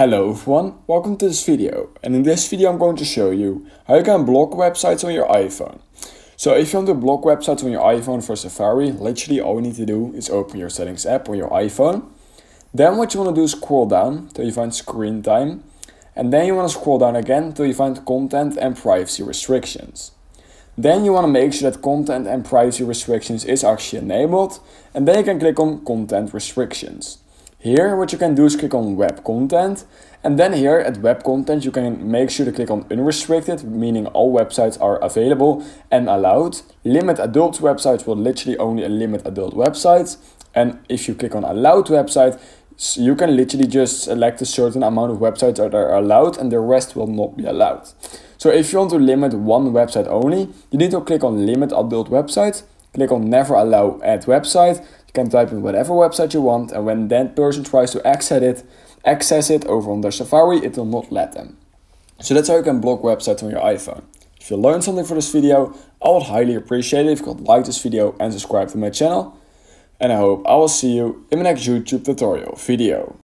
Hello everyone, welcome to this video and in this video I'm going to show you how you can block websites on your iPhone. So if you want to block websites on your iPhone for Safari, literally all you need to do is open your settings app on your iPhone. Then what you want to do is scroll down till you find screen time and then you want to scroll down again till you find content and privacy restrictions. Then you want to make sure that content and privacy restrictions is actually enabled and then you can click on content restrictions. Here what you can do is click on web content and then here at web content you can make sure to click on unrestricted meaning all websites are available and allowed. Limit adult websites will literally only limit adult websites and if you click on allowed website you can literally just select a certain amount of websites that are allowed and the rest will not be allowed. So if you want to limit one website only you need to click on limit adult websites click on never allow add website you can type in whatever website you want and when that person tries to access it, access it over on their Safari, it will not let them. So that's how you can block websites on your iPhone. If you learned something from this video, I would highly appreciate it if you could like this video and subscribe to my channel. And I hope I will see you in my next YouTube tutorial video.